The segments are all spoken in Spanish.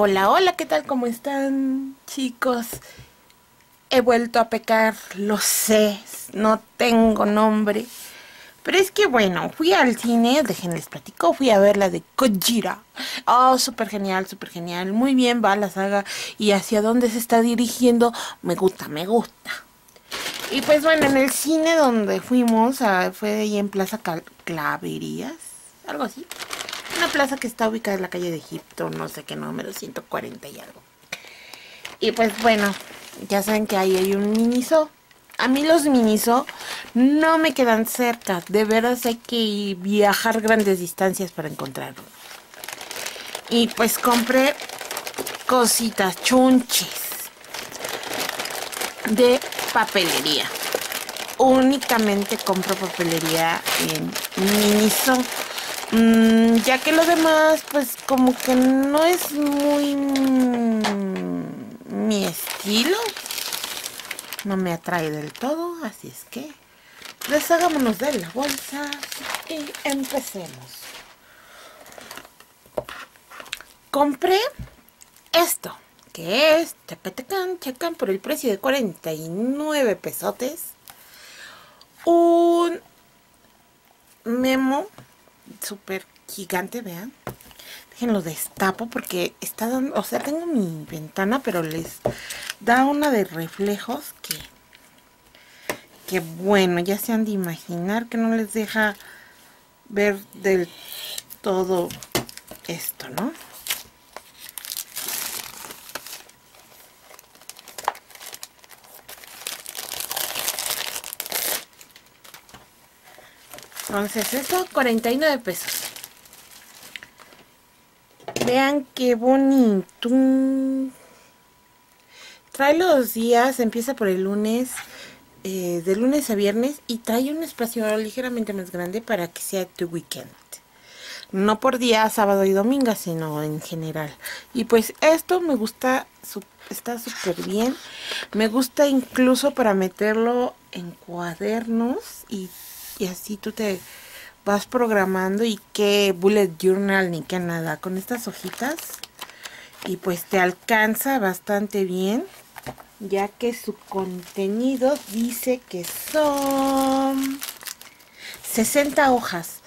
Hola, hola, ¿qué tal? ¿Cómo están, chicos? He vuelto a pecar, lo sé, no tengo nombre. Pero es que bueno, fui al cine, déjenles platico, fui a ver la de Kojira. Oh, súper genial, súper genial. Muy bien va la saga y hacia dónde se está dirigiendo, me gusta, me gusta. Y pues bueno, en el cine donde fuimos, ah, fue ahí en Plaza Claverías, algo así. Una plaza que está ubicada en la calle de Egipto, no sé qué número, 140 y algo. Y pues bueno, ya saben que ahí hay un miniso. A mí los Miniso no me quedan cerca. De veras hay que viajar grandes distancias para encontrarlo. Y pues compré cositas chunches de papelería. Únicamente compro papelería en Miniso. Mm, ya que lo demás, pues como que no es muy mi estilo no me atrae del todo, así es que deshagámonos de la bolsa y empecemos. Compré esto, que es, chacatecan, chacan, por el precio de 49 pesotes, un memo súper gigante, vean, lo destapo porque está dando, o sea, tengo mi ventana, pero les da una de reflejos que, que bueno, ya se han de imaginar que no les deja ver del todo esto, ¿no? Entonces, eso 49 pesos. Vean qué bonito. Trae los días, empieza por el lunes, eh, de lunes a viernes y trae un espacio ligeramente más grande para que sea tu weekend. No por día, sábado y domingo, sino en general. Y pues esto me gusta, está súper bien. Me gusta incluso para meterlo en cuadernos y, y así tú te vas programando y qué bullet journal ni qué nada. Con estas hojitas y pues te alcanza bastante bien ya que su contenido dice que son 60 hojas.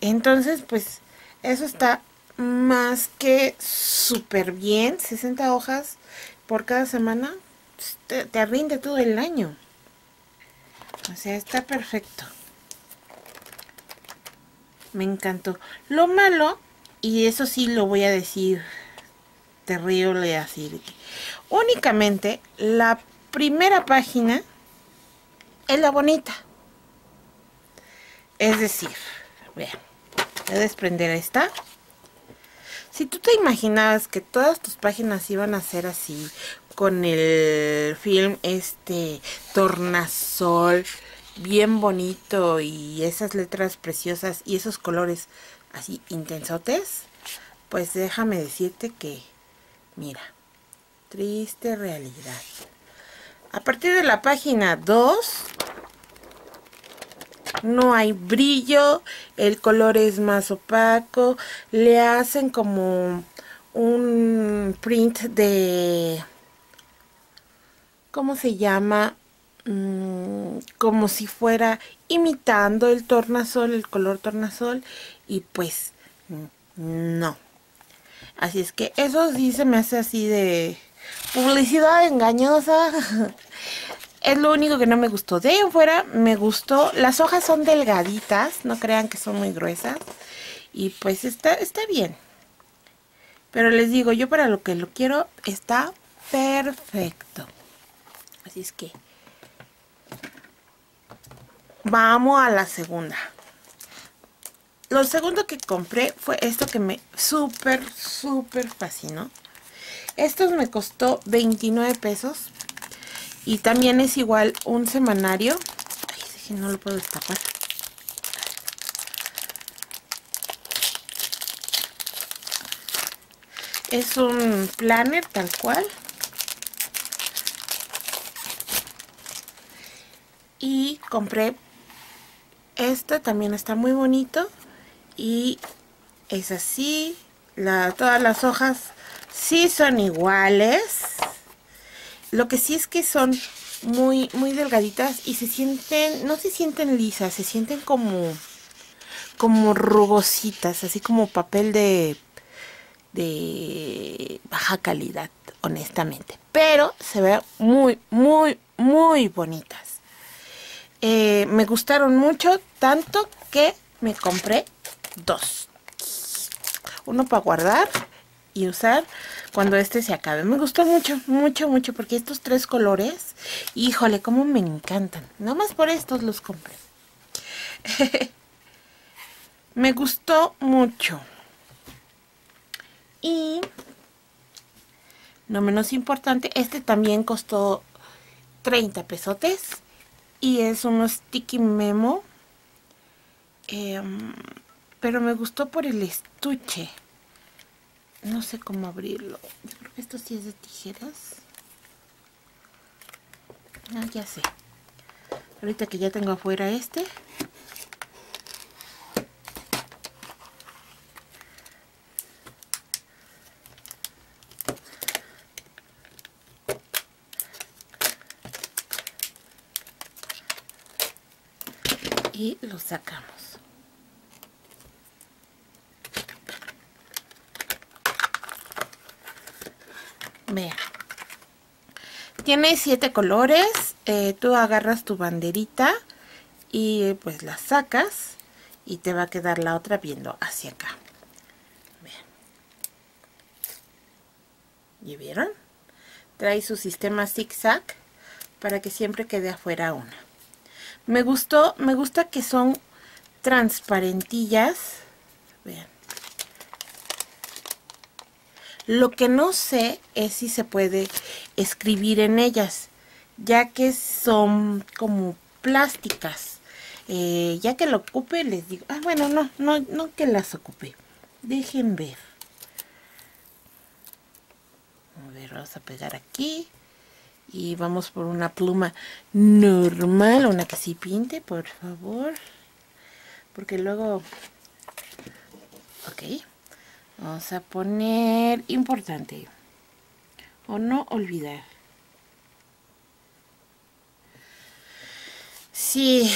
Entonces pues eso está más que súper bien 60 hojas por cada semana te, te rinde todo el año. O sea está perfecto me encantó. Lo malo, y eso sí lo voy a decir terrible así, únicamente la primera página es la bonita. Es decir, vean, voy a desprender esta. Si tú te imaginabas que todas tus páginas iban a ser así, con el film este tornasol, bien bonito y esas letras preciosas y esos colores así intensotes, pues déjame decirte que, mira, triste realidad. A partir de la página 2, no hay brillo, el color es más opaco, le hacen como un print de, ¿cómo se llama? Mm, como si fuera imitando el tornasol, el color tornasol y pues no. Así es que eso sí se me hace así de publicidad engañosa. es lo único que no me gustó. De ahí fuera me gustó. Las hojas son delgaditas, no crean que son muy gruesas. Y pues está, está bien. Pero les digo, yo para lo que lo quiero está perfecto. Así es que Vamos a la segunda. Lo segundo que compré fue esto que me súper, súper fascinó. Esto me costó 29 pesos. Y también es igual un semanario. Ay, que no lo puedo destapar. Es un planner tal cual. Y compré este también está muy bonito y es así. Todas las hojas Sí son iguales. Lo que sí es que son muy, muy delgaditas y se sienten, no se sienten lisas, se sienten como, como rugositas, así como papel de, de baja calidad, honestamente. Pero se ve muy, muy, muy bonitas. Eh, me gustaron mucho, tanto que me compré dos. Uno para guardar y usar cuando este se acabe. Me gustó mucho, mucho, mucho, porque estos tres colores, híjole, cómo me encantan. Nomás por estos los compré. me gustó mucho. Y, no menos importante, este también costó 30 pesotes. Y es un sticky memo. Em, pero me gustó por el estuche. No sé cómo abrirlo. Yo creo que esto sí es de tijeras. Ah, ya sé. Ahorita que ya tengo afuera este. Y lo sacamos. Vea. Tiene siete colores. Eh, tú agarras tu banderita y pues la sacas y te va a quedar la otra viendo hacia acá. Vean. ¿Y vieron? Trae su sistema zigzag para que siempre quede afuera una. Me gustó, me gusta que son transparentillas. Vean lo que no sé es si se puede escribir en ellas, ya que son como plásticas. Eh, ya que lo ocupe les digo, ah bueno, no, no, no que las ocupe. Dejen ver. A ver, vamos a pegar aquí. Y vamos por una pluma normal, una que sí pinte, por favor. Porque luego... Ok. Vamos a poner importante. O no olvidar. Sí.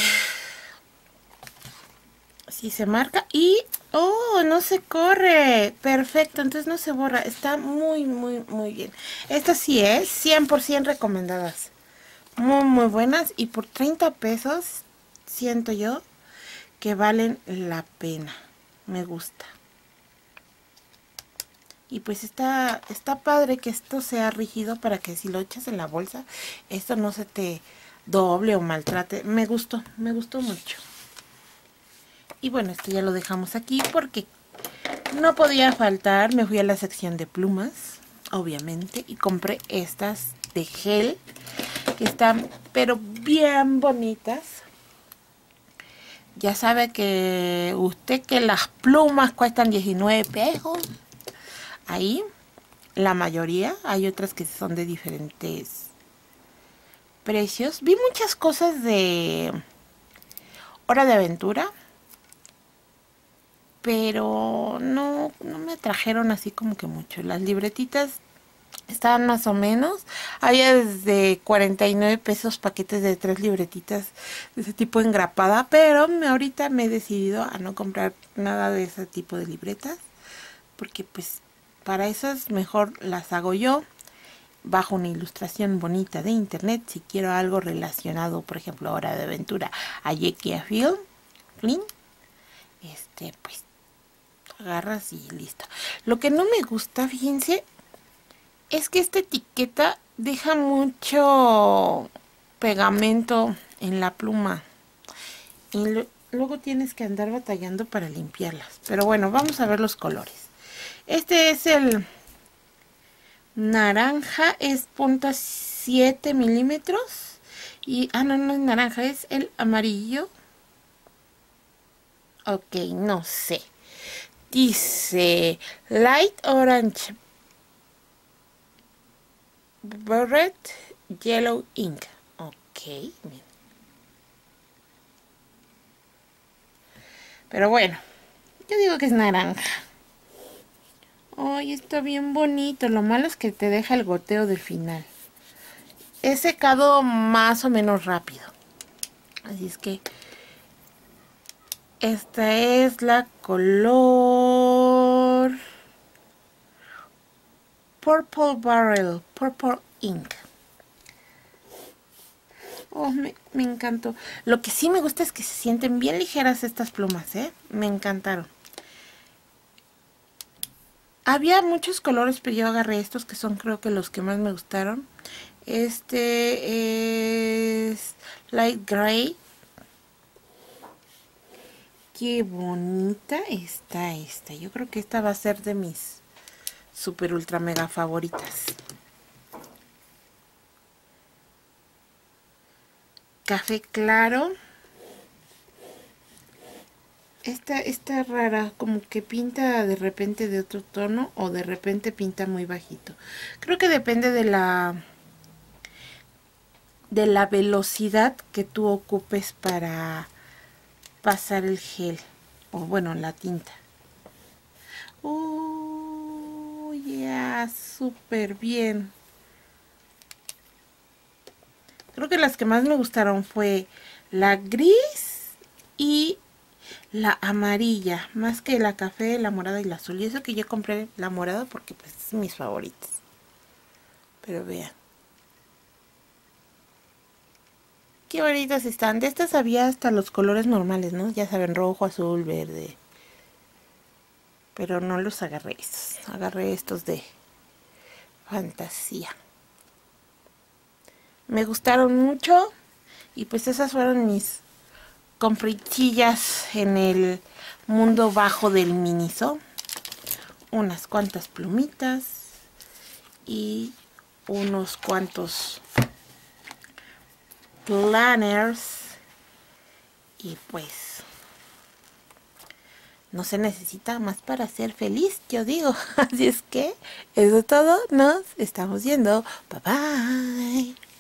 Sí se marca y... ¡Oh! No se corre. Perfecto. Entonces no se borra. Está muy, muy, muy bien. Estas sí es 100% recomendadas. Muy, muy buenas. Y por 30 pesos siento yo que valen la pena. Me gusta y pues está, está padre que esto sea rígido para que si lo echas en la bolsa, esto no se te doble o maltrate. Me gustó, me gustó mucho. Y bueno, esto ya lo dejamos aquí porque no podía faltar. Me fui a la sección de plumas, obviamente, y compré estas de gel que están pero bien bonitas. Ya sabe que usted que las plumas cuestan 19 pesos ahí. La mayoría. Hay otras que son de diferentes precios. Vi muchas cosas de Hora de Aventura. Pero no, no me atrajeron así como que mucho. Las libretitas estaban más o menos. Había desde 49 pesos paquetes de tres libretitas de ese tipo engrapada. Pero ahorita me he decidido a no comprar nada de ese tipo de libretas. Porque pues para esas mejor las hago yo bajo una ilustración bonita de internet si quiero algo relacionado por ejemplo ahora de aventura a Jackie a Film este pues agarras y listo lo que no me gusta fíjense es que esta etiqueta deja mucho pegamento en la pluma y luego tienes que andar batallando para limpiarlas pero bueno vamos a ver los colores este es el naranja, es punta 7 milímetros. Y, ah, no, no es naranja, es el amarillo. Ok, no sé. Dice light orange red yellow ink. Ok, Pero bueno, yo digo que es naranja. Ay, está bien bonito. Lo malo es que te deja el goteo del final. He secado más o menos rápido. Así es que esta es la color Purple Barrel, Purple Ink. Oh, me, encantó. Lo que sí me gusta es que se sienten bien ligeras estas plumas, ¿eh? Me encantaron. Había muchos colores, pero yo agarré estos que son creo que los que más me gustaron. Este es Light Gray. Qué bonita está esta. Yo creo que esta va a ser de mis super ultra mega favoritas. Café claro. Esta está rara, como que pinta de repente de otro tono o de repente pinta muy bajito. Creo que depende de la de la velocidad que tú ocupes para pasar el gel o bueno la tinta. Oh, ya, súper bien. Creo que las que más me gustaron fue la gris y la amarilla, más que la café, la morada y la azul. Y eso que yo compré la morada porque pues es mis favoritas. Pero vean. Qué bonitas están. De estas había hasta los colores normales, ¿no? Ya saben, rojo, azul, verde. Pero no los agarré estos. Agarré estos de fantasía. Me gustaron mucho. Y pues esas fueron mis con fritillas en el mundo bajo del Miniso. Unas cuantas plumitas y unos cuantos planners y pues no se necesita más para ser feliz, yo digo. Así es que eso es todo, nos estamos viendo. Bye bye.